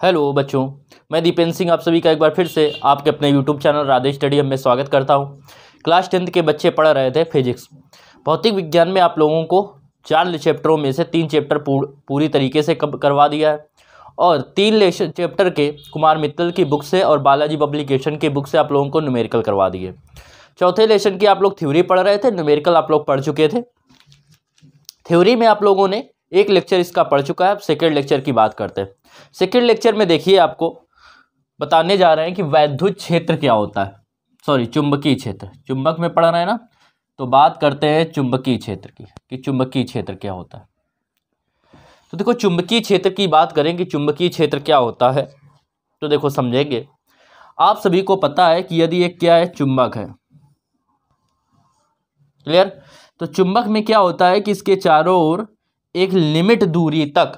Hello बच्चों, मैं दीपेंद्र सिंह आप सभी का एक बार फिर से आपके अपने यूट्यूब चैनल राधे स्टडी में स्वागत करता हूँ। क्लास टेंथ के बच्चे पढ़ रहे थे फिजिक्स। भौतिक विज्ञान में आप लोगों को चार चैप्टरों में से तीन चैप्टर पूरी तरीके से करवा दिया है। और तीन लेशन चैप्टर के कुमार मित्तल की बुक से और बालाजी पब्लिकेशन की बुक से आप लोगों को न्यूमेरिकल करवा दिए। चौथे लेशन की आप लोग थ्योरी पढ़ रहे थे न्यूमेरिकल आप लोग पढ़ चुके थे। थ्योरी में आप लोगों ने एक लेक्चर इसका पढ़ चुका है, अब सेकेंड लेक्चर की बात करते हैं। सेकेंड लेक्चर में देखिए आपको, बताने जा रहे हैं कि वैद्युत क्षेत्र क्या होता है। सॉरी चुंबकीय क्षेत्र। चुंबक में पढ़ रहे हैं ना तो बात करते हैं चुंबकीय क्षेत्र की, कि चुंबकीय क्षेत्र क्या होता है। तो देखो, चुंबकीय क्षेत्र की बात करें कि चुंबकीय क्षेत्र क्या होता है तो देखो, समझेंगे। आप सभी को पता है कि यदि एक क्या है, चुंबक है। क्लियर तो चुंबक में क्या होता है कि इसके चारों ओर एक लिमिट दूरी तक।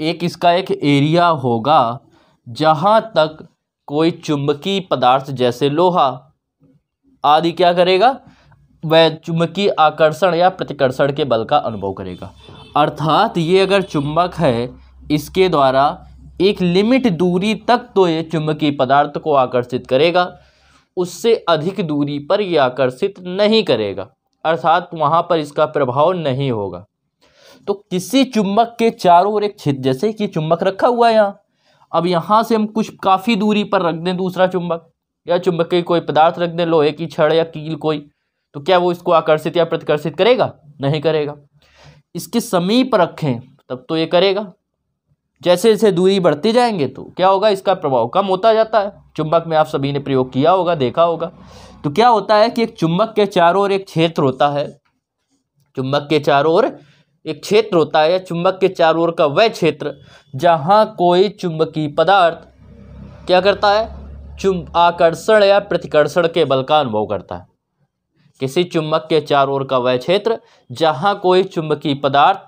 एक इसका एक एरिया होगा जहाँ तक कोई चुंबकीय पदार्थ जैसे लोहा आदि क्या करेगा? वह चुंबकीय आकर्षण या प्रतिकर्षण के बल का अनुभव करेगा। अर्थात ये अगर चुंबक है, इसके द्वारा एक लिमिट दूरी तक तो ये चुंबकीय पदार्थ को आकर्षित करेगा। उससे अधिक दूरी पर यह आकर्षित नहीं करेगा। अर्थात वहाँ पर इसका प्रभाव नहीं होगा। तो किसी चुंबक के चारों ओर एक छिद, जैसे कि चुंबक रखा हुआ है यहाँ, अब यहाँ से हम कुछ काफ़ी दूरी पर रख दें दूसरा चुंबक, या चुंबक के कोई पदार्थ रख दें, लोहे की छड़ या कील कोई तो क्या वो इसको आकर्षित या प्रतिकर्षित करेगा? नहीं करेगा। इसके समीप रखें, तब तो ये करेगा। जैसे जैसे दूरी बढ़ती जाएँगे तो क्या होगा? इसका प्रभाव कम होता जाता है। चुंबक में आप सभी ने प्रयोग किया होगा, देखा होगा। तो क्या होता है कि एक चुंबक के चारों ओर एक क्षेत्र होता है। चुंबक के चारों ओर एक क्षेत्र होता है, चुंबक के चारों ओर का वह क्षेत्र, जहाँ कोई चुंबकीय पदार्थ क्या करता है? चुंब, आकर्षण या प्रतिकर्षण के बल का अनुभव करता है। किसी चुंबक के चारों ओर का वह क्षेत्र, जहाँ कोई चुंबकीय पदार्थ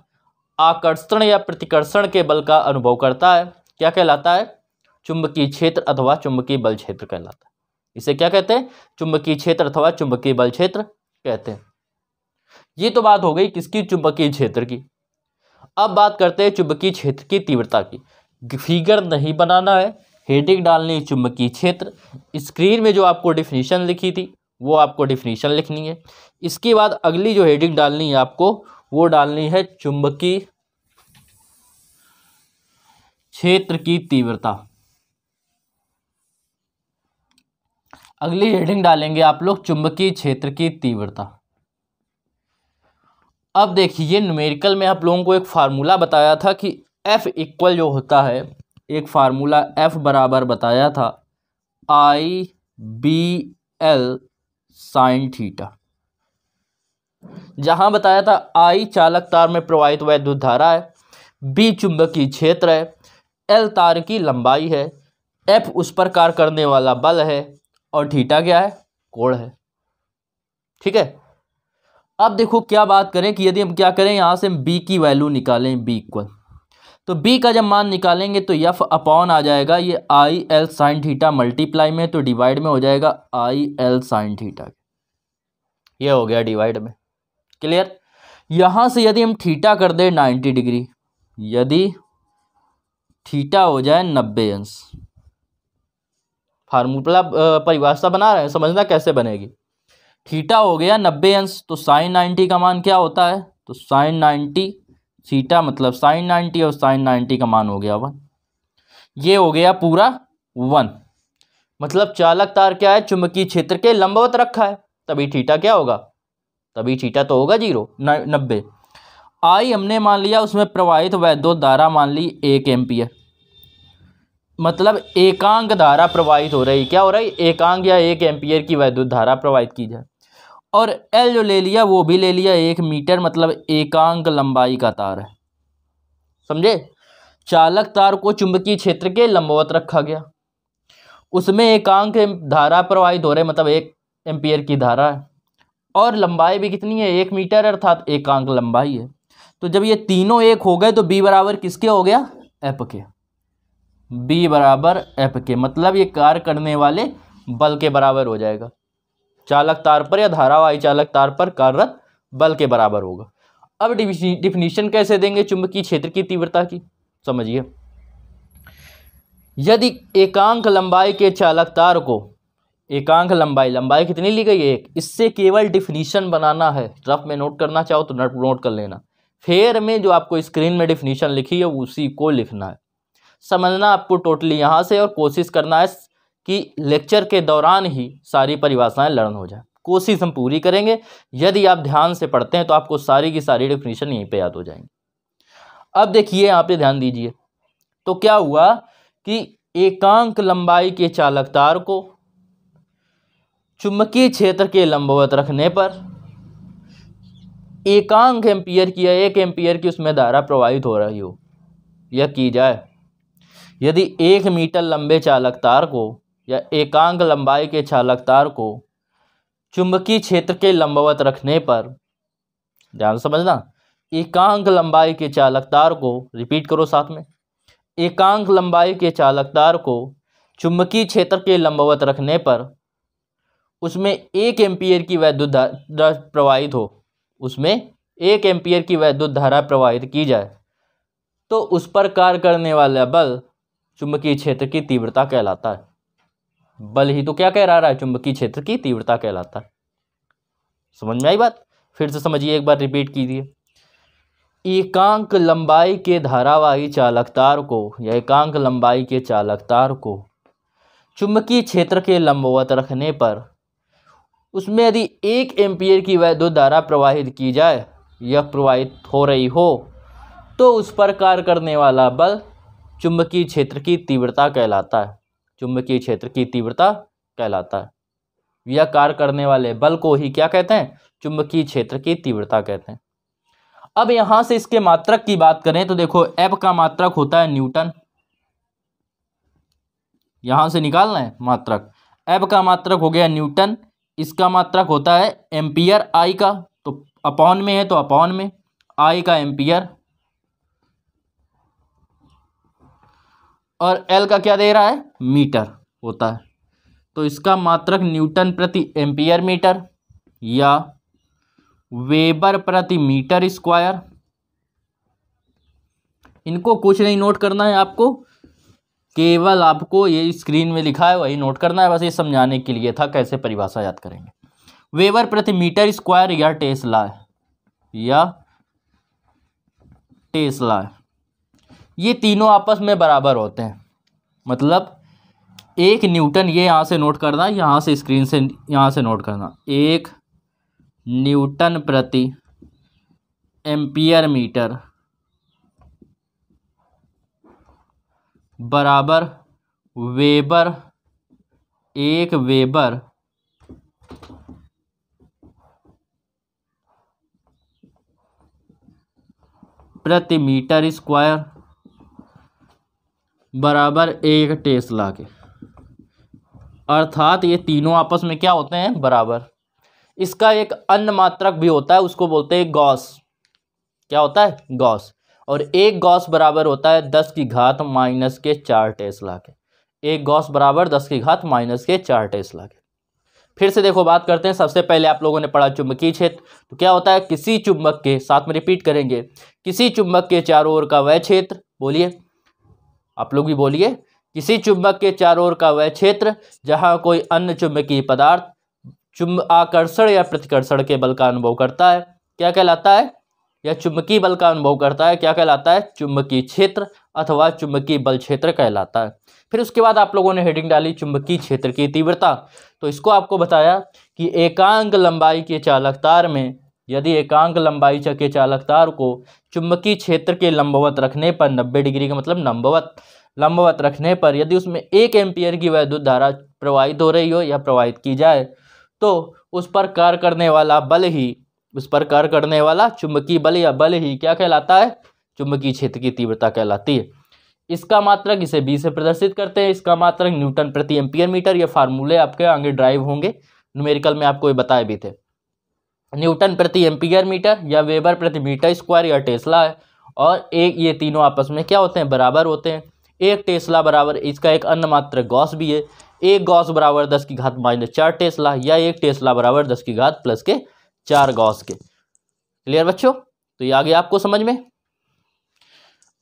आकर्षण या प्रतिकर्षण के बल का अनुभव करता है, क्या कहलाता है? चुंबकीय क्षेत्र अथवा चुंबकीय बल क्षेत्र कहलाता है। इसे क्या कहते हैं? चुंबकीय क्षेत्र अथवा चुंबकीय बल क्षेत्र कहते हैं। ये तो बात हो गई किसकी? चुंबकीय क्षेत्र की। अब बात करते हैं चुंबकीय क्षेत्र की तीव्रता की। फिगर नहीं बनाना है, हेडिंग डालनी है चुंबकीय क्षेत्र। स्क्रीन में जो आपको डिफिनीशन लिखी थी, वो आपको डिफिनीशन लिखनी है। इसके बाद अगली जो हेडिंग डालनी है आपको, वो डालनी है चुंबकीय क्षेत्र की तीव्रता। अगली हेडिंग डालेंगे आप लोग चुंबकीय क्षेत्र की तीव्रता। अब देखिए न्यूमेरिकल में आप लोगों को एक फार्मूला बताया था कि एफ़ इक्वल जो होता है, एक फार्मूला एफ़ बराबर बताया था I B L sine theta जहाँ बताया था आई चालक तार में प्रवाहित वैद्युत धारा है बी चुंबकीय क्षेत्र है एल तार की लंबाई है एफ़ उस पर कार्य करने वाला बल है, और थीटा क्या है? कोण है। ठीक है? अब देखो क्या बात करें कि यदि हम क्या करें, यहाँ से हम बी की वैल्यू निकालें बी इक्वल तो बी का जब मान निकालेंगे तो यफ अपॉन आ जाएगा, ये I L sine theta multiply में तो डिवाइड में हो जाएगा आई एल साइन थीटा ये हो गया डिवाइड में. क्लियर यहाँ से यदि हम थीटा कर दें नाइन्टी डिग्री यदि थीटा हो जाए नब्बे अंश. फार्मूला परिभाषा बना रहे हैं, समझना कैसे बनेगी? थीटा हो गया नब्बे अंश तो साइन नाइन्टी का मान क्या होता है? तो साइन नाइन्टी थीटा मतलब साइन नाइन्टी और साइन नाइन्टी का मान हो गया वन। ये हो गया पूरा वन। मतलब चालक तार क्या है? चुंबकीय क्षेत्र के लंबवत रखा है। तभी थीटा क्या होगा? तभी थीटा तो होगा ज़ीरो नब्बे। आई हमने मान लिया, उसमें प्रवाहित वैद्युत धारा मान ली एक एम्पियर। मतलब एकांक धारा प्रवाहित हो रही, क्या हो रही? एकांक या एक एम्पियर की वैद्युत धारा प्रवाहित की जाए। और एल जो ले लिया, वो भी ले लिया एक मीटर मतलब एकांक लंबाई का तार। है समझे? चालक तार को चुंबकीय क्षेत्र के लंबवत रखा गया। उसमें एकांक धारा प्रवाहित हो रहे मतलब एक एम्पियर की धारा है। और लंबाई भी कितनी है? एक मीटर, अर्थात एकांक लंबाई है। तो जब ये तीनों एक हो गए तो बी बराबर किसके हो गया? एप के। बी बराबर एप के। मतलब ये कार्य करने वाले बल के बराबर हो जाएगा। चालक तार पर या धारावाही चालक तार पर कार्यरत बल के बराबर होगा। अब डिफिनीशन कैसे देंगे चुंबकीय क्षेत्र की तीव्रता की? समझिए। यदि एकांक लंबाई के चालक तार को, एकांक लंबाई लंबाई कितनी ली गई है एक? इससे केवल डिफिनीशन बनाना है। रफ में नोट करना चाहो तो नोट कर लेना। फेयर में जो आपको स्क्रीन में डिफिनीशन लिखी है उसी को लिखना है। समझना आपको टोटली यहाँ से और कोशिश करना है कि लेक्चर के दौरान ही सारी परिभाषाएँ लर्न हो जाए। कोशिश हम पूरी करेंगे। यदि आप ध्यान से पढ़ते हैं तो आपको सारी की सारी डेफिनेशन यहीं पे याद हो जाएँगी। अब देखिए, यहाँ पे ध्यान दीजिए। तो क्या हुआ कि एकांक लंबाई के चालक तार को चुंबकीय क्षेत्र के लंबवत रखने पर एकांक एम्पियर की या एक एम्पियर की उसमें धारा प्रवाहित हो रही हो, यह की जाए। यदि एक मीटर लंबे चालक तार को या एकांक लंबाई के चालक तार को चुंबकीय क्षेत्र के लंबवत रखने पर। ध्यान समझना एकांक लंबाई के चालक तार को, रिपीट करो साथ में एकांक लंबाई के चालक तार को चुंबकीय क्षेत्र के लंबवत रखने पर, उसमें एक एम्पियर की वैद्युत धारा प्रवाहित हो, उसमें एक एम्पियर की वैद्युत धारा प्रवाहित की जाए तो उस पर कार्य करने वाला बल चुंबकीय क्षेत्र की तीव्रता कहलाता है। बल ही तो क्या कह रहा है? चुंबकीय क्षेत्र की तीव्रता कहलाता है। समझ में आई बात? फिर से समझिए, एक बार रिपीट कीजिए। एकांक लंबाई के धारावाही चालक तार को, या एकांक लंबाई के चालक तार को चुंबकीय क्षेत्र के लंबवत रखने पर, उसमें यदि एक एम्पियर की वैद्युत धारा प्रवाहित की जाए, या प्रवाहित हो रही हो तो उस पर कार्य करने वाला बल चुंबकीय क्षेत्र की तीव्रता कहलाता है। चुंबकीय क्षेत्र की तीव्रता कहलाता है। यह कार्य करने वाले बल को ही क्या कहते हैं? चुंबकीय क्षेत्र की तीव्रता कहते हैं। अब यहाँ से इसके मात्रक की बात करें तो देखो एब का मात्रक होता है न्यूटन। यहाँ से निकालना है मात्रक। एब का मात्रक हो गया न्यूटन, इसका मात्रक होता है एम्पियर आई का। तो अपॉन में है तो अपॉन में। आई का एम्पियर और एल का क्या दे रहा है? मीटर होता है। तो इसका मात्रक न्यूटन प्रति एम्पियर मीटर या वेबर प्रति मीटर स्क्वायर। इनको कुछ नहीं नोट करना है आपको। केवल आपको ये स्क्रीन में लिखा है, वही नोट करना है। बस ये समझाने के लिए था, कैसे परिभाषा याद करेंगे। वेबर प्रति मीटर स्क्वायर या टेस्ला या टेस्ला। ये तीनों आपस में बराबर होते हैं। मतलब एक न्यूटन ये यहाँ से नोट करना, यहाँ से स्क्रीन से यहाँ से नोट करना। एक न्यूटन प्रति एम्पियर मीटर बराबर वेबर, एक वेबर प्रति मीटर स्क्वायर बराबर एक टेस्ला के। अर्थात ये तीनों आपस में क्या होते हैं? बराबर। इसका एक अन्य मात्रक भी होता है, उसको बोलते हैं गॉस। क्या होता है? गॉस। और एक गॉस बराबर होता है दस की घात माइनस के चार टेस्ला के। एक गॉस बराबर दस की घात माइनस के चार टेस्ला के। फिर से देखो, बात करते हैं। सबसे पहले आप लोगों ने पढ़ा चुंबकीय क्षेत्र। तो क्या होता है? किसी चुंबक के, साथ में रिपीट करेंगे, किसी चुंबक के चारों ओर का वह क्षेत्र, बोलिए। आप लोग भी बोलिए, किसी चुंबक के चारों ओर का वह क्षेत्र, जहाँ कोई अन्य चुंबकीय पदार्थ चुंब, आकर्षण या प्रतिकर्षण के बल का अनुभव करता है, क्या कहलाता है? या चुंबकीय बल का अनुभव करता है, क्या कहलाता है? चुंबकीय क्षेत्र अथवा चुंबकीय बल क्षेत्र कहलाता है। फिर उसके बाद आप लोगों ने हेडिंग डाली चुंबकीय क्षेत्र की तीव्रता। तो इसको आपको बताया कि एकांक लंबाई के चालक तार में यदि एकांक लंबाई के चालक तार को चुंबकीय क्षेत्र के लंबवत रखने पर 90 डिग्री का मतलब लंबवत लंबवत रखने पर यदि उसमें एक एम्पियर की वैद्युत धारा प्रवाहित हो रही हो या प्रवाहित की जाए तो उस पर कार्य करने वाला बल ही, उस पर कार्य करने वाला चुंबकीय बल या बल ही क्या कहलाता है? चुंबकीय क्षेत्र की तीव्रता कहलाती है। इसका मात्रक इसे बी से प्रदर्शित करते हैं। इसका मात्रक न्यूटन प्रति एम्पियर मीटर ये फार्मूले आपके आगे ड्राइव होंगे। न्यूमेरिकल में आपको ये बताए भी थे। न्यूटन प्रति एम्पियर मीटर या वेबर प्रति मीटर स्क्वायर या टेस्ला है। और एक, ये तीनों आपस में क्या होते हैं? बराबर होते हैं। एक टेस्ला बराबर, इसका एक अन्य मात्र गॉस भी है। एक गॉस बराबर दस की घात माइनस चार टेस्ला या एक टेस्ला बराबर दस की घात प्लस के चार गॉस के। क्लियर बच्चों? तो ये आ गया आपको समझ में?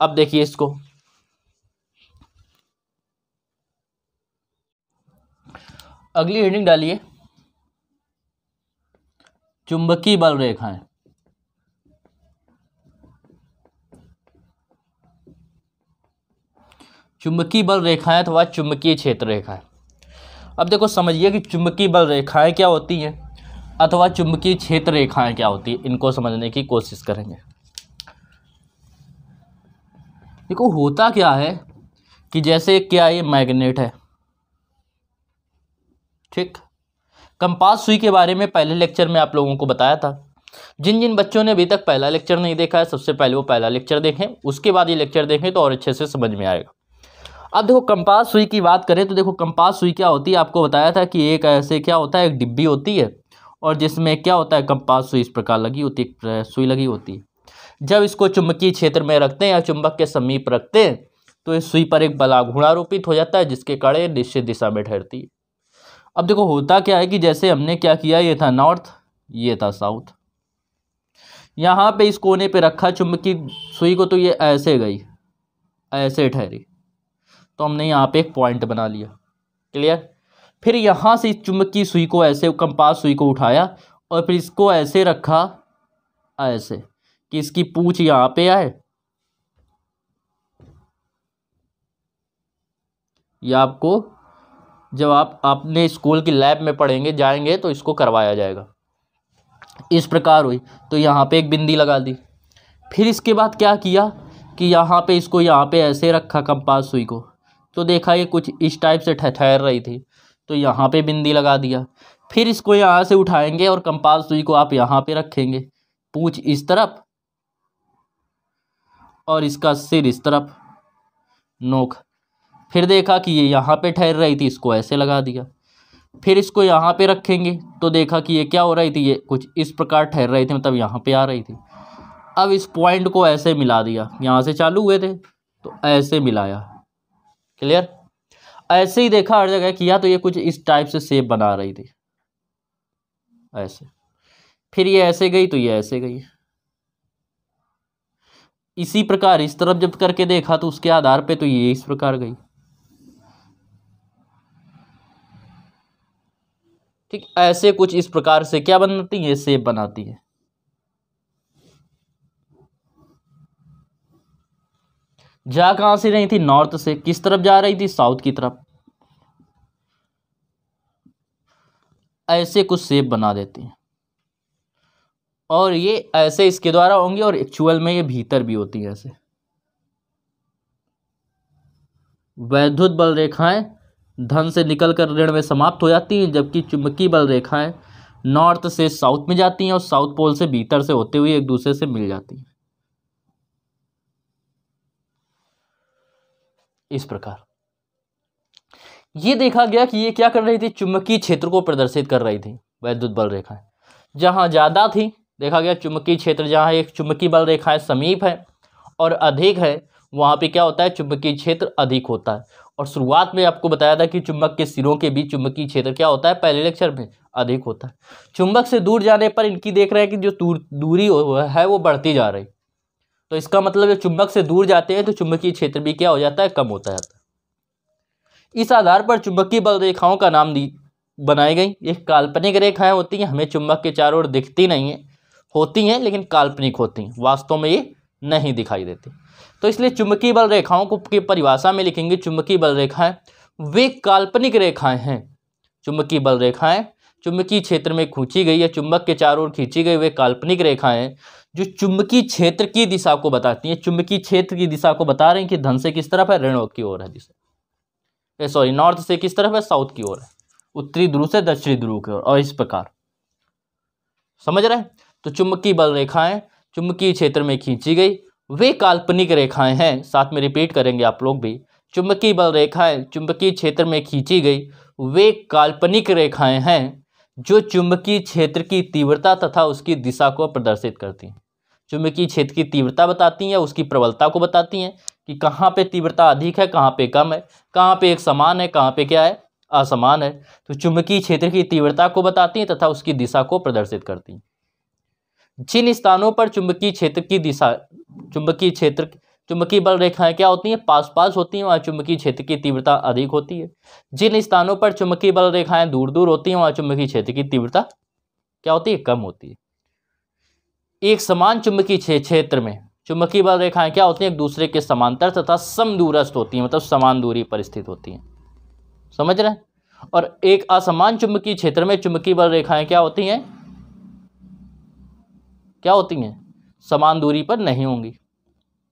अब देखिए इसको। अगली हेडिंग डालिए। चुंबकीय बल रेखाएँ चुंबकीय बल रेखाएँ अथवा चुंबकीय क्षेत्र रेखाएँ अब देखो, समझिए कि चुंबकीय बल रेखाएँ क्या होती हैं, अथवा चुंबकीय क्षेत्र रेखाएँ क्या होती है, इनको समझने की कोशिश करेंगे। देखो, होता क्या है कि जैसे क्या ये मैग्नेट है, ठीक? कंपास सुई के बारे में पहले लेक्चर में आप लोगों को बताया था। जिन जिन बच्चों ने अभी तक पहला लेक्चर नहीं देखा है, सबसे पहले वो पहला लेक्चर देखें, उसके बाद ये लेक्चर देखें तो और अच्छे से समझ में आएगा। अब देखो, कंपास सुई की बात करें तो देखो, कंपास सुई क्या होती है? आपको बताया था कि एक ऐसे क्या होता है? एक डिब्बी होती है और जिसमें क्या होता है? कंपास सुई इस प्रकार लगी होती है सुई लगी होती है। जब इसको चुंबकीय क्षेत्र में रखते हैं या चुंबक के समीप रखते हैं तो इस सुई पर एक बला घुणारोपित हो जाता है, जिसके कड़े निश्चित दिशा में ठहरती है। अब देखो, होता क्या है कि जैसे हमने क्या किया, ये था नॉर्थ, ये था साउथ। यहाँ पे इस कोने पे रखा चुंबकीय सुई को तो ये ऐसे गई, ऐसे ठहरी। तो हमने यहाँ पे एक पॉइंट बना लिया क्लियर फिर यहाँ से इस चुंबकीय सुई को, ऐसे कंपास सुई को उठाया और फिर इसको ऐसे रखा, ऐसे, कि इसकी पूछ यहाँ पे आए। ये आपको जब आप अपने स्कूल की लैब में पढ़ेंगे, जाएँगे तो इसको करवाया जाएगा। इस प्रकार हुई। तो यहाँ पे एक बिंदी लगा दी। फिर इसके बाद क्या किया कि यहाँ पे इसको यहाँ पे ऐसे रखा कंपास सुई को। तो देखा ये कुछ इस टाइप से ठहर रही थी। तो यहाँ पे बिंदी लगा दिया। फिर इसको यहाँ से उठाएँगे और कंपास सुई को आप यहाँ पे रखेंगे। पूछ इस तरफ़ और इसका सिर इस तरफ़। नोक। फिर देखा कि ये यहाँ पे ठहर रही थी, इसको ऐसे लगा दिया। फिर इसको यहाँ पे रखेंगे तो देखा कि ये क्या हो रही थी, ये कुछ इस प्रकार ठहर रही थी मतलब यहाँ पे आ रही थी। अब इस पॉइंट को ऐसे मिला दिया। यहाँ से चालू हुए थे तो ऐसे मिलाया। क्लियर ऐसे ही देखा हर जगह किया तो ये कुछ इस टाइप से सेप बना रही थी। ऐसे। फिर ये ऐसे गई तो ये ऐसे गई। इसी प्रकार, इस तरफ़ जब करके देखा तो उसके आधार पे तो ये इस प्रकार गई। ठीक, ऐसे कुछ इस प्रकार से क्या बनाती है? सेप बनाती है। जा कहाँ से रही थी? नॉर्थ से। किस तरफ़ जा रही थी? साउथ की तरफ़। ऐसे कुछ शेप बना देती हैं। और ये ऐसे इसके द्वारा होंगे और एक्चुअल में ये भीतर भी होती हैं ऐसे। वैद्युत बल रेखाएँ धन से निकलकर ऋण में समाप्त हो जाती हैं, जबकि चुंबकीय बल रेखाएँ नॉर्थ से साउथ में जाती हैं और साउथ पोल से भीतर से होते हुए एक दूसरे से मिल जाती हैं। इस प्रकार। ये देखा गया कि ये क्या कर रही थी? चुंबकीय क्षेत्र को प्रदर्शित कर रही थी, वैद्युत बल रेखाएँ। जहाँ ज़्यादा थी, देखा गया चुंबकीय क्षेत्र जहाँ एक चुंबकीय बल रेखाएँ समीप है और अधिक है, वहाँ पे क्या होता है? चुंबकीय क्षेत्र अधिक होता है। और शुरुआत में आपको बताया था कि चुंबक के सिरों के बीच चुंबकीय क्षेत्र क्या होता है? पहले लेक्चर में अधिक होता है। चुंबक से दूर जाने पर इनकी देख रहे हैं कि जो दूरी है, वो बढ़ती जा रही। तो इसका मतलब जब चुंबक से दूर जाते हैं तो चुंबकीय क्षेत्र भी क्या हो जाता है? कम होता जाता है। इस आधार पर चुंबकीय बल रेखाओं का नाम दी, बनाई गई। ये काल्पनिक रेखाएँ होती हैं। हमें चुंबक के चारों ओर दिखती नहीं है। होती हैं, लेकिन काल्पनिक होती हैं। वास्तव में ये नहीं दिखाई देती। तो इसलिए चुंबकीय बल रेखाओं को की परिभाषा में लिखेंगे चुंबकीय बल रेखाएँ। वे काल्पनिक रेखाएँ हैं। चुंबकीय बल रेखाएँ चुंबकीय क्षेत्र में खींची गई या चुंबक के चारों ओर खींची गई, वे काल्पनिक रेखाएँ जो चुंबकीय क्षेत्र की दिशा को बताती हैं। चुंबकीय क्षेत्र की दिशा को बता रहे हैं कि धन से किस तरफ़ है, ऋण की ओर है दिशा सॉरी नॉर्थ से किस तरफ़ है साउथ की ओर है। उत्तरी ध्रुव से दक्षिणी ध्रुव की ओर, और इस प्रकार। समझ रहे हैं? तो चुंबकीय बल रेखाएँ चुंबकीय क्षेत्र में खींची गई वे काल्पनिक रेखाएँ हैं। साथ में रिपीट करेंगे आप लोग भी। चुंबकीय बल रेखाएँ चुंबकीय क्षेत्र में खींची गई। वे काल्पनिक रेखाएँ हैं जो चुंबकीय क्षेत्र की तीव्रता तथा उसकी दिशा को प्रदर्शित करती हैं। चुंबकीय क्षेत्र की तीव्रता बताती हैं या उसकी प्रबलता को बताती हैं कि कहाँ पे तीव्रता अधिक है, कहाँ पे कम है, कहाँ पे एक समान है, कहाँ पे क्या है, असमान है। तो चुंबकीय क्षेत्र की तीव्रता को बताती हैं तथा उसकी दिशा को प्रदर्शित करती हैं। जिन स्थानों पर चुंबकीय क्षेत्र की दिशा चुंबकीय क्षेत्र, चुंबकीय बल रेखाएँ क्या होती हैं? पास पास होती हैं वहाँ चुंबकीय क्षेत्र की तीव्रता अधिक होती है। जिन स्थानों पर चुंबकीय बल रेखाएँ दूर दूर होती हैं, वहाँ चुंबकीय क्षेत्र की तीव्रता क्या होती है? कम होती है। एक समान चुंबकीय क्षेत्र में चुंबकीय बल रेखाएँ क्या होती हैं? एक दूसरे के समांतर तथा समदूरस्थ होती हैं मतलब समान दूरी पर स्थित होती हैं। समझ रहे हैं? और एक असमान चुंबकीय क्षेत्र में चुंबकीय बल रेखाएँ क्या होती हैं? क्या होती हैं? समान दूरी पर नहीं होंगी।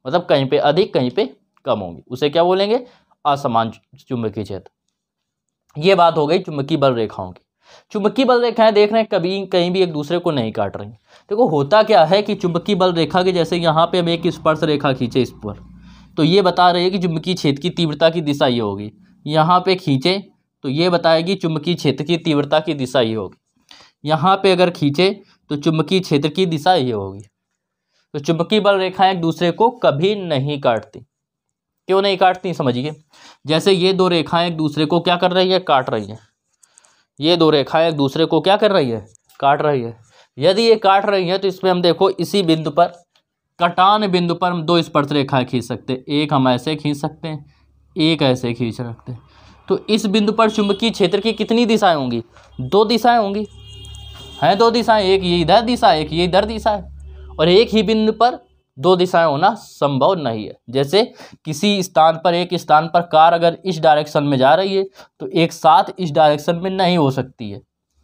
मतलब कहीं पे अधिक, कहीं पे कम होंगी। उसे क्या बोलेंगे? असमान चुंबकीय क्षेत्र। ये बात हो गई चुंबकीय बल रेखाओं की। चुंबकीय बल रेखाएँ देख रहे हैं, कभी कहीं भी एक दूसरे को नहीं काट रही। देखो, होता क्या है कि चुंबकीय बल रेखा के जैसे यहाँ पे हम एक स्पर्श रेखा खींचे इस पर। तो ये बता रही है कि चुंबकीय क्षेत्र की तीव्रता की दिशा ये होगी। यहाँ पे खींचे तो ये बताएगी चुंबकीय क्षेत्र की तीव्रता की दिशा ये होगी। यहाँ पे अगर खींचे तो चुंबकीय क्षेत्र की दिशा ये होगी। तो चुंबकीय बल रेखाएँ एक दूसरे को कभी नहीं काटती। क्यों नहीं काटती, समझिए? जैसे ये दो रेखाएँ एक दूसरे को क्या कर रही है? काट रही है। ये दो रेखाएँ एक दूसरे को क्या कर रही है? काट रही है। यदि ये काट रही है तो इसमें हम देखो, इसी बिंदु पर, कटान बिंदु पर हम दो स्पर्श रेखाएँ खींच सकते हैं। एक हम ऐसे खींच सकते हैं, एक ऐसे खींच सकते हैं। तो इस बिंदु पर चुंबकीय क्षेत्र की कितनी दिशाएँ होंगी? दो दिशाएँ होंगी। हैं दो दिशाएँ, एक ये इधर दिशा, एक ये इधर दिशा है। और एक ही बिंदु पर दो दिशाएँ होना संभव नहीं है। जैसे किसी स्थान पर, एक स्थान पर कार अगर इस डायरेक्शन में जा रही है तो एक साथ इस डायरेक्शन में नहीं हो सकती है।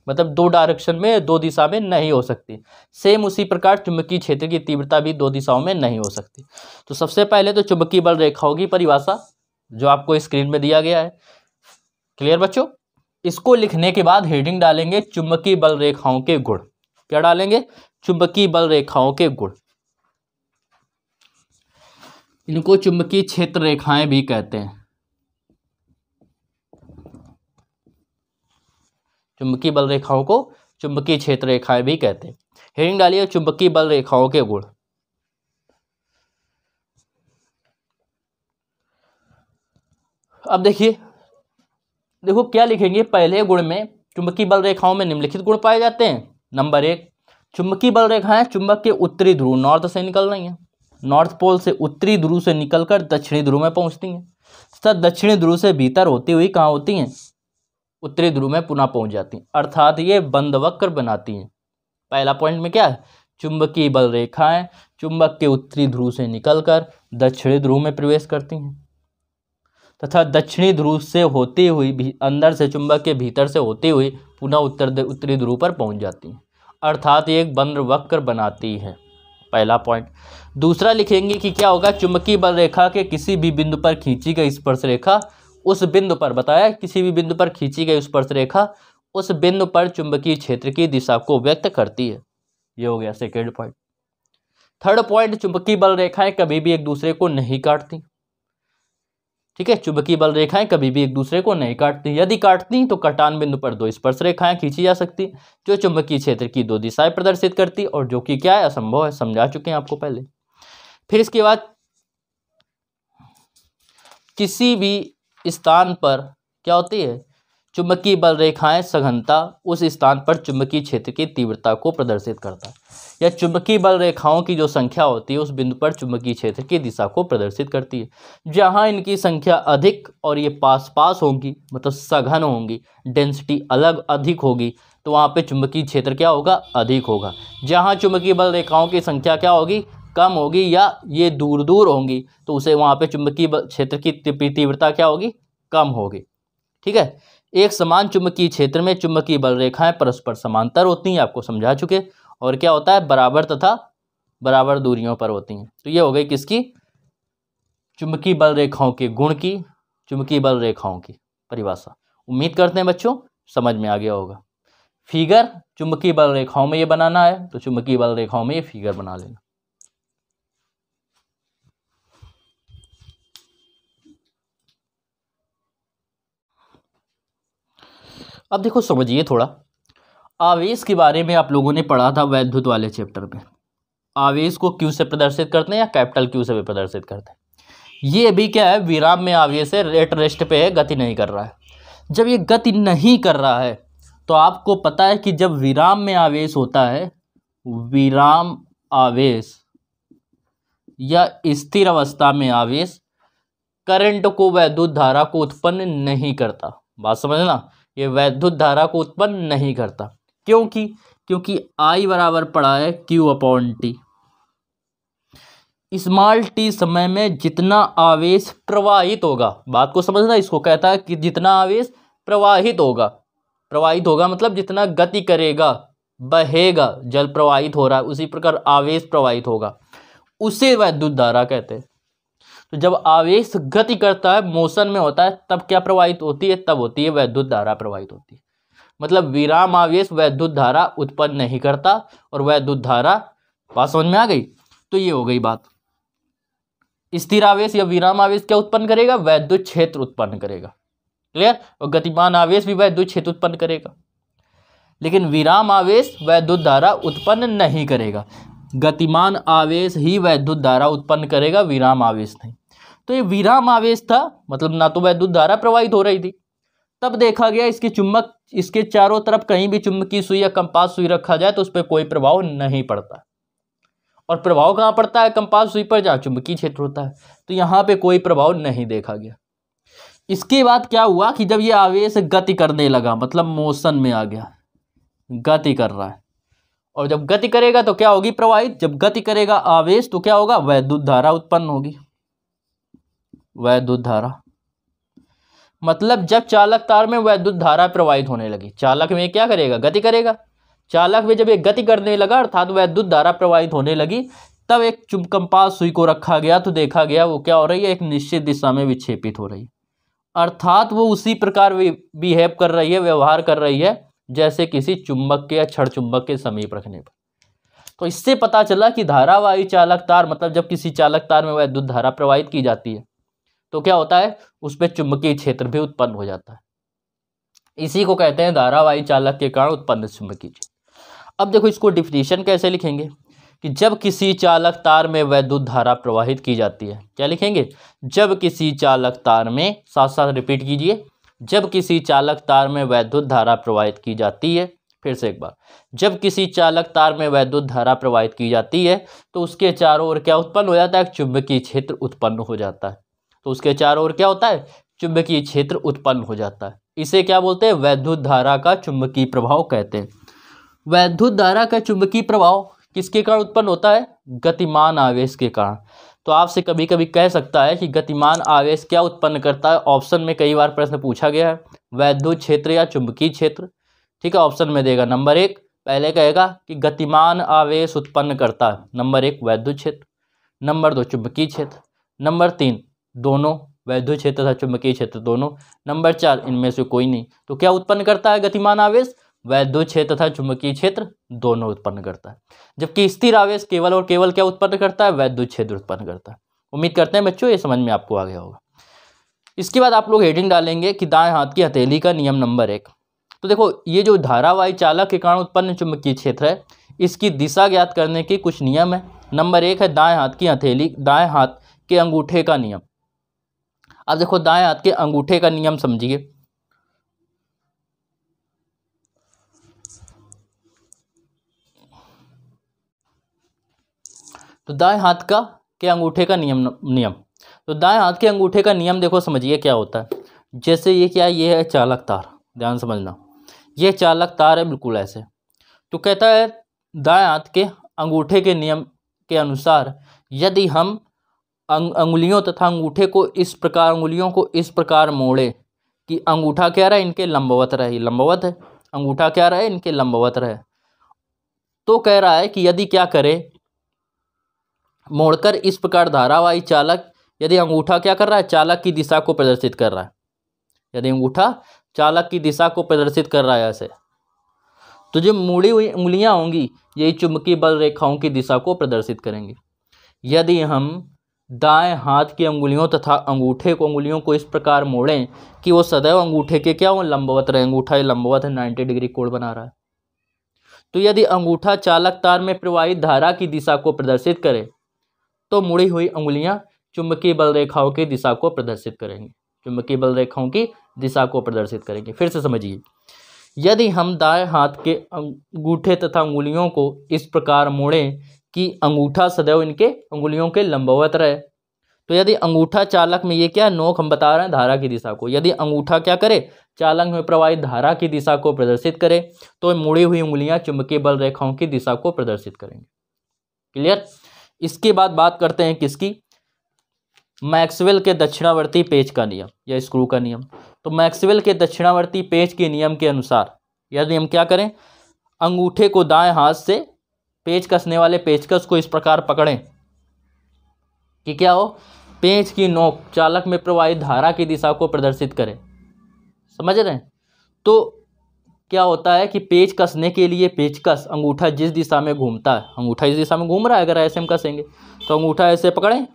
मतलब दो डायरेक्शन में, दो दिशा में नहीं हो सकती। सेम उसी प्रकार चुंबकीय क्षेत्र की तीव्रता भी दो दिशाओं में नहीं हो सकती। तो सबसे पहले तो चुंबकीय बल रेखाओं की परिभाषा, जो आपको स्क्रीन में दिया गया है। क्लियर बच्चों? इसको लिखने के बाद हेडिंग डालेंगे चुंबकीय बल रेखाओं के गुण। क्या डालेंगे? चुंबकीय बल रेखाओं के गुण। इनको चुंबकीय क्षेत्र रेखाएँ भी कहते हैं। चुंबकीय बल रेखाओं को चुंबकीय क्षेत्र रेखाएँ भी कहते हैं। हेडिंग डालिए चुंबकीय बल रेखाओं के गुण। अब देखिए, देखो क्या लिखेंगे? पहले गुण में चुंबकीय बल रेखाओं में निम्नलिखित गुण पाए जाते हैं। नंबर एक चुंबकीय बल रेखाएँ चुंबक के उत्तरी ध्रुव, नॉर्थ से निकल रही हैं। नॉर्थ पोल से उत्तरी ध्रुव से निकलकर दक्षिणी ध्रुव में पहुँचती हैं। तथा दक्षिणी ध्रुव से भीतर होती हुई कहाँ होती हैं? उत्तरी ध्रुव में पुनः पहुँच जाती हैं। अर्थात ये बंद वक्र बनाती हैं। पहला पॉइंट में क्या है? चुंबकीय बल रेखाएँ चुंबक के उत्तरी ध्रुव से निकलकर दक्षिणी ध्रुव में प्रवेश करती हैं। तथा दक्षिणी ध्रुव से होती हुई भी, अंदर से, चुंबक के भीतर से होती हुई पुनः उत्तर उत्तरी ध्रुव पर पहुँच जाती हैं। अर्थात एक बंद वक्र बनाती है। पहला पॉइंट दूसरा लिखेंगे कि क्या होगा? चुंबकीय बल रेखा के किसी भी बिंदु पर खींची गई स्पर्श रेखा उस बिंदु पर, बताया? किसी भी बिंदु पर खींची गई स्पर्श रेखा उस बिंदु पर चुंबकीय क्षेत्र की दिशा को व्यक्त करती है। ये हो गया सेकेंड पॉइंट थर्ड पॉइंट चुंबकीय बल रेखाएँ कभी भी एक दूसरे को नहीं काटती। ठीक है, चुंबकीय बल रेखाएँ कभी भी एक दूसरे को नहीं काटती। यदि काटती तो कटान बिंदु पर दो स्पर्श रेखाएँ खींची जा सकती, जो चुंबकीय क्षेत्र की दो दिशाएँ प्रदर्शित करती और जो कि क्या है असंभव है, समझा चुके हैं आपको पहले। फिर इसके बाद किसी भी स्थान पर क्या होती है? चुंबकीय बल रेखाएँ सघनता उस स्थान पर चुंबकीय क्षेत्र की तीव्रता को प्रदर्शित करता है। या चुंबकीय बल रेखाओं की जो संख्या होती है, उस बिंदु पर चुंबकीय क्षेत्र की दिशा को प्रदर्शित करती है। जहाँ इनकी संख्या अधिक और ये पास पास होंगी मतलब सघन होंगी डेंसिटी अलग अधिक होगी तो वहाँ पे चुंबकीय क्षेत्र क्या होगा? अधिक होगा। जहाँ चुंबकीय बल रेखाओं की संख्या क्या होगी? कम होगी या ये दूर दूर होंगी तो उसे वहाँ पे चुंबकीय क्षेत्र की तीव्रता क्या होगी? कम होगी। ठीक है? एक समान चुंबकीय क्षेत्र में चुंबकीय बल रेखाएँ परस्पर समांतर होती हैं, आपको समझा चुके और क्या होता है? बराबर तथा बराबर दूरियों पर होती हैं। तो ये हो गई किसकी? चुंबकीय बल रेखाओं के गुण की, चुंबकीय बल रेखाओं की परिभाषा। उम्मीद करते हैं बच्चों, समझ में आ गया होगा। फिगर, चुंबकीय बल रेखाओं में ये बनाना है तो चुंबकीय बल रेखाओं में ये फिगर बना लेना। अब देखो, समझिए थोड़ा। आवेश के बारे में आप लोगों ने पढ़ा था वैद्युत वाले चैप्टर में। आवेश को क्यू से प्रदर्शित करते हैं या कैपिटल क्यू से भी प्रदर्शित करते हैं? ये अभी क्या है, विराम में आवेश है, रेट रेस्ट पे है, गति नहीं कर रहा है। जब ये गति नहीं कर रहा है तो आपको पता है कि जब विराम में आवेश होता है, विराम आवेश या स्थिर अवस्था में आवेश, करंट को वैद्युत धारा को उत्पन्न नहीं करता। बात समझना, ये वैद्युत धारा को उत्पन्न नहीं करता। क्योंकि क्योंकि आई बराबर पड़ा है Q upon T small T समय में जितना आवेश प्रवाहित होगा, बात को समझना, इसको कहता है कि जितना आवेश प्रवाहित होगा। प्रवाहित होगा मतलब जितना गति करेगा, बहेगा, जल प्रवाहित हो रहा है, उसी प्रकार आवेश प्रवाहित होगा। उसे वैद्युत धारा कहते हैं। तो जब आवेश गति करता है मोशन में होता है, तब क्या प्रवाहित होती है? तब होती है वैद्युत धारा प्रवाहित होती है। मतलब विराम आवेश वैद्युत धारा उत्पन्न नहीं करता और वैद्युत धारा समझ में आ गई? तो ये हो गई बात। स्थिर आवेश या विराम आवेश क्या उत्पन्न करेगा? वैद्युत क्षेत्र उत्पन्न करेगा। क्लियर और गतिमान आवेश भी वैद्युत क्षेत्र उत्पन्न करेगा। लेकिन विराम आवेश वैद्युत धारा उत्पन्न नहीं करेगा। गतिमान आवेश ही वैद्युत धारा उत्पन्न करेगा, विराम आवेश नहीं। तो ये विराम आवेश था मतलब ना तो वैद्युत धारा प्रवाहित हो रही थी। तब देखा गया इसके चुंबक, इसके चारों तरफ़ कहीं भी चुंबकीय सुई या कंपास सुई रखा जाए तो उस पर कोई प्रभाव नहीं पड़ता। और प्रभाव कहाँ पड़ता है? कंपास सुई पर जहाँ चुंबकीय क्षेत्र होता है। तो यहाँ पे कोई प्रभाव नहीं देखा गया। इसके बाद क्या हुआ कि जब ये आवेश गति करने लगा मतलब मोशन में आ गया, गति कर रहा है। और जब गति करेगा तो क्या होगी प्रवाहित? जब गति करेगा आवेश तो क्या होगा? वैद्युत धारा उत्पन्न होगी। वैद्युत धारा। मतलब जब चालक तार में वैद्युत धारा प्रवाहित होने लगी। चालक में क्या करेगा? गति करेगा। चालक में जब एक गति करने लगा, अर्थात वैद्युत धारा प्रवाहित होने लगी, तब एक चुंबकंपास सुई को रखा गया तो देखा गया वो क्या हो रही है? एक निश्चित दिशा में विक्षेपित हो रही अर्थात वो उसी प्रकार बिहेव कर रही है, व्यवहार कर रही है, जैसे किसी चुंबक के या छड़ चुंबक के समीप रखने पर। तो इससे पता चला कि धारावाही चालक तार मतलब जब किसी चालक तार में वैद्युत धारा प्रवाहित की जाती है तो क्या होता है? उस पर चुंबकीय क्षेत्र भी उत्पन्न हो जाता है। इसी को कहते हैं धारावाही चालक के कारण उत्पन्न चुंबकीय क्षेत्र। अब देखो इसको डिफिनीशन कैसे लिखेंगे? कि जब किसी चालक तार में वैद्युत धारा प्रवाहित की जाती है, क्या लिखेंगे? जब किसी चालक तार में, साथ साथ रिपीट कीजिए, जब किसी चालक तार में वैद्युत धारा प्रवाहित की जाती है, फिर से एक बार, जब किसी चालक तार में वैद्युत धारा प्रवाहित की जाती है तो उसके चारों ओर क्या उत्पन्न हो जाता है? चुंबकीय क्षेत्र उत्पन्न हो जाता है। तो उसके चारों ओर क्या होता है? चुंबकीय क्षेत्र उत्पन्न हो जाता है। इसे क्या बोलते हैं? वैद्युत धारा का चुंबकीय प्रभाव कहते हैं। वैद्युत धारा का चुंबकीय प्रभाव किसके कारण उत्पन्न होता है? गतिमान आवेश के कारण। तो आपसे कभी कभी कह सकता है कि गतिमान आवेश क्या उत्पन्न करता है? ऑप्शन में कई बार प्रश्न पूछा गया है। वैद्युत क्षेत्र या चुंबकीय क्षेत्र। ठीक है, ऑप्शन में देगा नंबर एक। पहले कहेगा कि गतिमान आवेश उत्पन्न करता है। नंबर एक, वैद्युत क्षेत्र। नंबर दो, चुंबकीय क्षेत्र। नंबर तीन दोनों वैद्युत क्षेत्र तथा चुंबकीय क्षेत्र दोनों। नंबर चार, इनमें से कोई नहीं। तो क्या उत्पन्न करता है गतिमान आवेश? वैद्युत क्षेत्र तथा चुंबकीय क्षेत्र दोनों उत्पन्न करता है। जबकि स्थिर आवेश केवल और केवल क्या उत्पन्न करता है? वैद्युत क्षेत्र उत्पन्न करता है। उम्मीद करते हैं बच्चों, ये समझ में आपको आ गया होगा। इसके बाद आप लोग हेडिंग डालेंगे कि दाएँ हाथ की हथेली का नियम नंबर एक। तो देखो, ये जो धारावाही चालक के कारण उत्पन्न चुंबकीय क्षेत्र है, इसकी दिशा ज्ञात करने के कुछ नियम है। नंबर एक है दाएँ हाथ की हथेली, दाएँ हाथ के अंगूठे का नियम। अब देखो दाएँ हाथ के अंगूठे का नियम समझिए। तो दाएँ हाथ का के अंगूठे का नियम नियम। तो दाएँ हाथ के अंगूठे का नियम देखो समझिए क्या होता है। जैसे ये क्या, ये है चालक तार, ध्यान समझना। ये चालक तार है बिल्कुल ऐसे। तो कहता है दाएँ हाथ के अंगूठे के नियम के अनुसार यदि हम अंगुलियों तथा अंगूठे को इस प्रकार, अंगुलियों को इस प्रकार मोड़े कि अंगूठा क्या रहे? इनके लंबवत रहे। लंबवत है। अंगूठा क्या रहे? इनके लंबवत रहे। तो कह रहा है कि यदि क्या करे? मोड़कर इस प्रकार धारावाही चालक, यदि अंगूठा क्या कर रहा है? चालक की दिशा को प्रदर्शित कर रहा है। यदि अंगूठा चालक की दिशा को प्रदर्शित कर रहा है ऐसे तो जो मुड़ी हुई उंगलियाँ होंगी, यही चुंबकीय बल रेखाओं की दिशा को प्रदर्शित करेंगे। यदि हम दाएँ हाथ की अंगुलियों तथा अंगूठे को अंगुलियों को इस प्रकार मोड़ें कि वो सदैव अंगूठे के क्या हो लंबवत रहे। अंगूठा ये लंबवत है नाइन्टी डिग्री कोण बना रहा है। तो यदि अंगूठा चालक तार में प्रवाहित धारा की दिशा को प्रदर्शित करे तो मुड़ी हुई उंगलियाँ चुंबकीय बल रेखाओं की दिशा को प्रदर्शित करेंगे। चुंबकीय बल रेखाओं की दिशा को प्रदर्शित करेंगे। फिर से समझिए। यदि हम दाएँ हाथ के अंगूठे तथा उंगलियों को इस प्रकार मोड़ें कि अंगूठा सदैव इनके उंगलियों के लंबवत रहे। तो यदि अंगूठा चालक में ये क्या नोक हम बता रहे हैं? धारा की दिशा को। यदि अंगूठा क्या करे? चालक में प्रवाहित धारा की दिशा को प्रदर्शित करे तो मुड़ी हुई उंगलियाँ चुंबकीय बल रेखाओं की दिशा को प्रदर्शित करेंगे। क्लियर? इसके बाद बात करते हैं किसकी? मैक्सवेल के दक्षिणावर्ती पेज का नियम या स्क्रू का नियम। तो मैक्सवेल के दक्षिणावर्ती पेज के नियम के अनुसार यदि हम क्या करें? अंगूठे को दाएँ हाथ से पेज कसने वाले पेचकस को इस प्रकार पकड़ें? कि क्या हो? पेच की नोक चालक में प्रवाहित धारा की दिशा को प्रदर्शित करें। समझ रहे हैं? तो क्या होता है कि पेच कसने के लिए पेचकस अंगूठा जिस दिशा में घूमता है, अंगूठा इस दिशा में घूम रहा है, अगर ऐसे हम कसेंगे। तो अंगूठा ऐसे पकड़ें।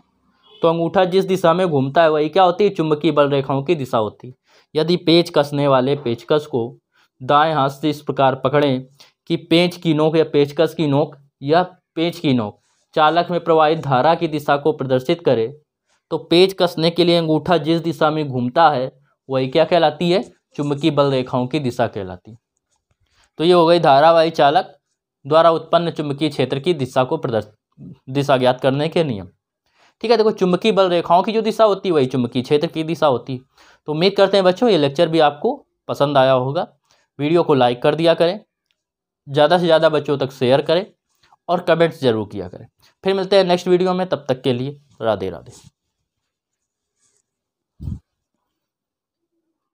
तो अंगूठा जिस दिशा में घूमता है, वही क्या होती है? चुंबकीय बल रेखाओं की दिशा होती है। यदि पेच कसने वाले पेचकस को दाएँ हाथ से इस प्रकार पकड़ें कि पेंच की नोक या पेचकस की नोक या पेंच की नोक चालक में प्रवाहित धारा की दिशा को प्रदर्शित करे तो पेच कसने के लिए अंगूठा जिस दिशा में घूमता है, वही क्या कहलाती है? चुंबकीय बल रेखाओं की दिशा कहलाती तो ये हो गई धारावाही चालक द्वारा उत्पन्न चुंबकीय क्षेत्र की दिशा को प्रदर्श, दिशा ज्ञात करने के नियम। ठीक है, देखो चुंबकीय बल रेखाओं की जो दिशा होती है, वही चुंबकीय क्षेत्र की दिशा होती है। तो उम्मीद करते हैं बच्चों, ये लेक्चर भी आपको पसंद आया होगा। वीडियो को लाइक कर दिया करें ज़्यादा से ज़्यादा बच्चों तक शेयर करें और कमेंट्स ज़रूर किया करें। फिर मिलते हैं नेक्स्ट वीडियो में, तब तक के लिए राधे राधे।